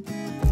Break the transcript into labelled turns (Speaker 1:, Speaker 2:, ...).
Speaker 1: Bye.